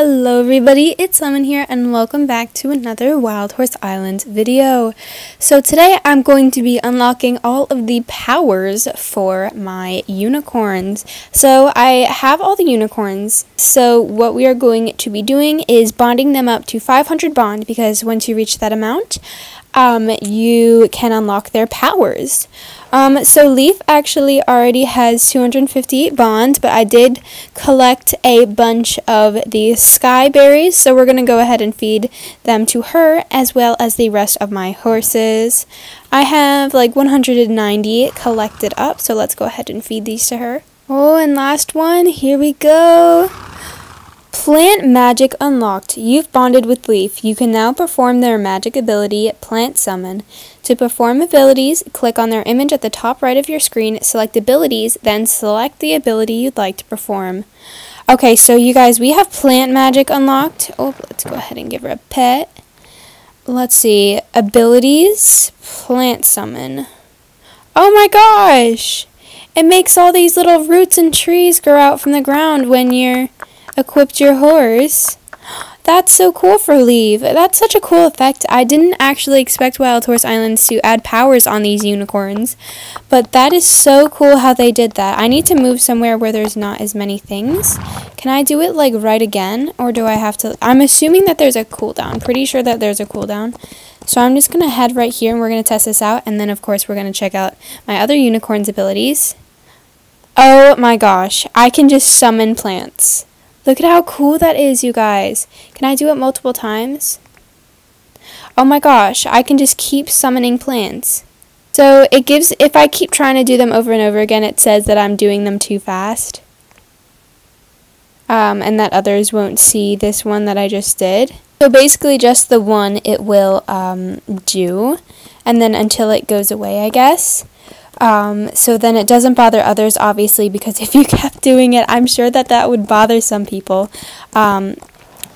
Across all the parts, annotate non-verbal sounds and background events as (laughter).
Hello everybody, it's Lemon here and welcome back to another Wild Horse Island video. So today I'm going to be unlocking all of the powers for my unicorns. So I have all the unicorns, so what we are going to be doing is bonding them up to 500 bond because once you reach that amount, um, you can unlock their powers. Um, so Leaf actually already has 258 bonds, but I did collect a bunch of the sky berries, so we're going to go ahead and feed them to her as well as the rest of my horses. I have like 190 collected up, so let's go ahead and feed these to her. Oh, and last one, here we go. Plant Magic unlocked. You've bonded with Leaf. You can now perform their magic ability, Plant Summon. To perform abilities, click on their image at the top right of your screen, select Abilities, then select the ability you'd like to perform. Okay, so you guys, we have Plant Magic unlocked. Oh, let's go ahead and give her a pet. Let's see. Abilities, Plant Summon. Oh my gosh! It makes all these little roots and trees grow out from the ground when you're equipped your horse. (gasps) That's so cool for Leaf. That's such a cool effect. I didn't actually expect Wild Horse Islands to add powers on these unicorns, but that is so cool how they did that. I need to move somewhere where there's not as many things. Can I do it like right again, or do I have to? I'm assuming that there's a cooldown. Pretty sure that there's a cooldown. So I'm just going to head right here and we're going to test this out, and then of course we're going to check out my other unicorn's abilities. Oh my gosh, I can just summon plants. Look at how cool that is, you guys. Can I do it multiple times? Oh my gosh, I can just keep summoning plants. So it gives, if I keep trying to do them over and over again, it says that I'm doing them too fast. Um, and that others won't see this one that I just did. So basically just the one it will um, do, and then until it goes away, I guess. Um, so then it doesn't bother others, obviously, because (laughs) if you kept doing it, I'm sure that that would bother some people um,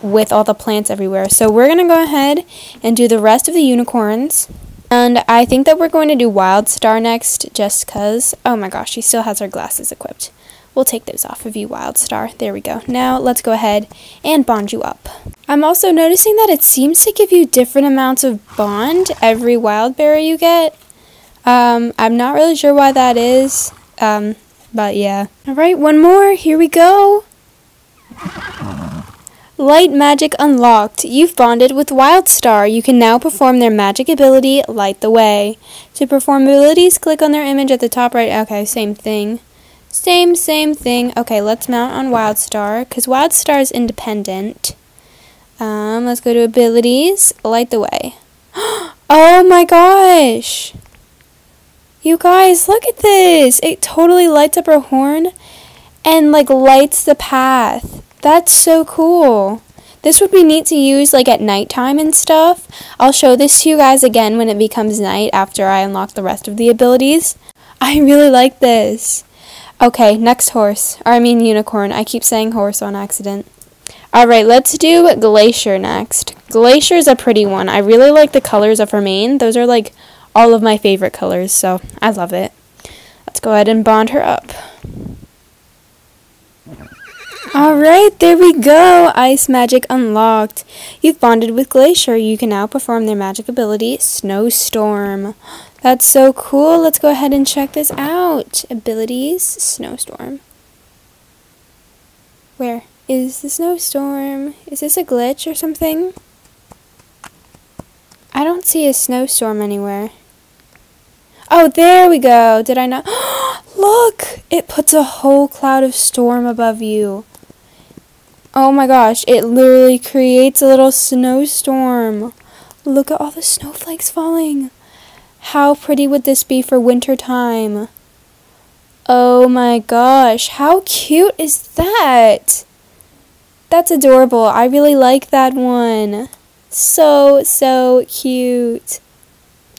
with all the plants everywhere. So we're going to go ahead and do the rest of the unicorns. And I think that we're going to do Wild Star next, just because, oh my gosh, she still has her glasses equipped. We'll take those off of you, Wild Star. There we go. Now let's go ahead and bond you up. I'm also noticing that it seems to give you different amounts of bond every wild berry you get. Um, I'm not really sure why that is, um, but yeah. Alright, one more. Here we go. Light Magic Unlocked. You've bonded with Wildstar. You can now perform their magic ability, Light the Way. To perform abilities, click on their image at the top right. Okay, same thing. Same, same thing. Okay, let's mount on Wildstar, because Wildstar is independent. Um, let's go to abilities, Light the Way. (gasps) oh my gosh! You guys, look at this. It totally lights up her horn and like lights the path. That's so cool. This would be neat to use like at nighttime and stuff. I'll show this to you guys again when it becomes night after I unlock the rest of the abilities. (laughs) I really like this. Okay, next horse. Or I mean unicorn. I keep saying horse on accident. Alright, let's do Glacier next. Glacier is a pretty one. I really like the colors of her mane. Those are like all of my favorite colors, so I love it. Let's go ahead and bond her up. Alright, there we go! Ice Magic unlocked. You've bonded with Glacier. You can now perform their magic ability, Snowstorm. That's so cool. Let's go ahead and check this out. Abilities, Snowstorm. Where is the snowstorm? Is this a glitch or something? I don't see a snowstorm anywhere. Oh, there we go. Did I not? (gasps) Look! It puts a whole cloud of storm above you. Oh my gosh, it literally creates a little snowstorm. Look at all the snowflakes falling. How pretty would this be for winter time? Oh my gosh, how cute is that? That's adorable. I really like that one. So, so cute.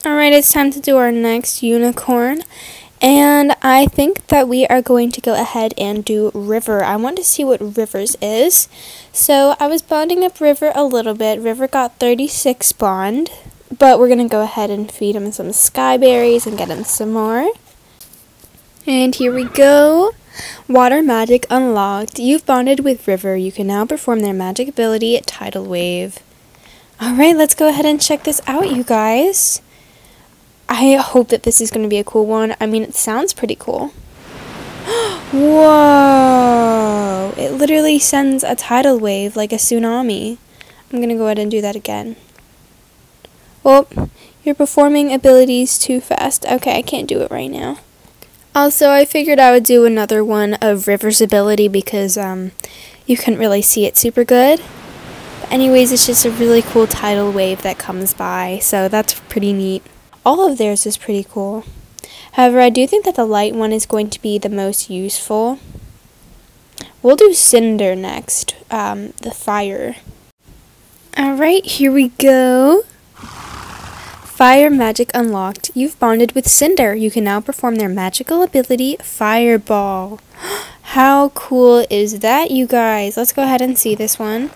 Alright, it's time to do our next unicorn. And I think that we are going to go ahead and do River. I want to see what Rivers is. So I was bonding up River a little bit. River got 36 bond. But we're going to go ahead and feed him some sky berries and get him some more. And here we go. Water magic unlocked. You've bonded with River. You can now perform their magic ability, Tidal Wave. Alright, let's go ahead and check this out, you guys. I hope that this is going to be a cool one. I mean, it sounds pretty cool. (gasps) Whoa! It literally sends a tidal wave like a tsunami. I'm going to go ahead and do that again. Well, you're performing abilities too fast. Okay, I can't do it right now. Also, I figured I would do another one of River's ability because um, you couldn't really see it super good. But anyways, it's just a really cool tidal wave that comes by, so that's pretty neat. All of theirs is pretty cool. However, I do think that the light one is going to be the most useful. We'll do Cinder next, um, the fire. Alright, here we go. Fire magic unlocked. You've bonded with Cinder. You can now perform their magical ability, Fireball. (gasps) How cool is that, you guys? Let's go ahead and see this one. (gasps)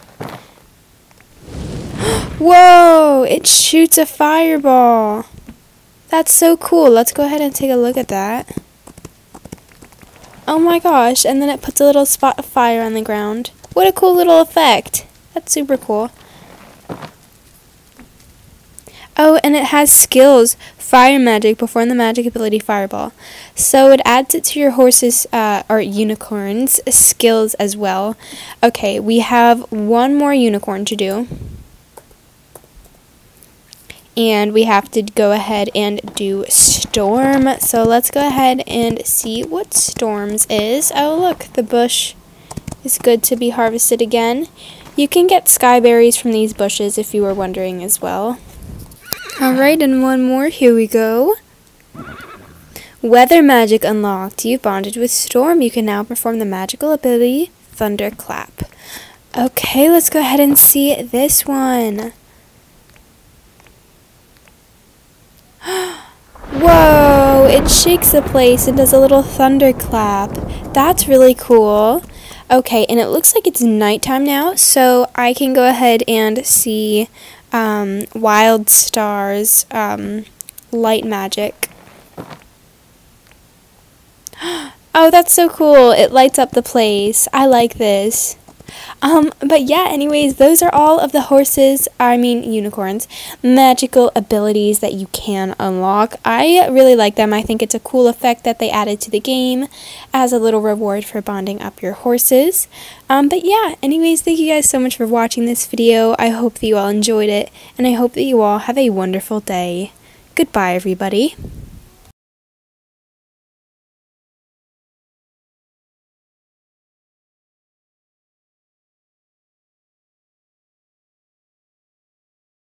Whoa! It shoots a fireball. That's so cool. Let's go ahead and take a look at that. Oh my gosh, and then it puts a little spot of fire on the ground. What a cool little effect. That's super cool. Oh, and it has skills. Fire magic, perform the magic ability Fireball. So it adds it to your horse's, uh, or unicorn's, skills as well. Okay, we have one more unicorn to do and we have to go ahead and do storm. So let's go ahead and see what storms is. Oh look, the bush is good to be harvested again. You can get skyberries from these bushes if you were wondering as well. Alright, and one more. Here we go. Weather magic unlocked. You've bonded with Storm. You can now perform the magical ability Thunderclap. Okay, let's go ahead and see this one. Whoa, it shakes the place and does a little thunderclap. That's really cool. Okay, and it looks like it's nighttime now, so I can go ahead and see um, Wild Stars um, light magic. (gasps) Oh, that's so cool. It lights up the place. I like this. Um, but yeah, anyways, those are all of the horses, I mean unicorns, magical abilities that you can unlock. I really like them. I think it's a cool effect that they added to the game as a little reward for bonding up your horses. Um, but yeah, anyways, thank you guys so much for watching this video. I hope that you all enjoyed it, and I hope that you all have a wonderful day. Goodbye, everybody.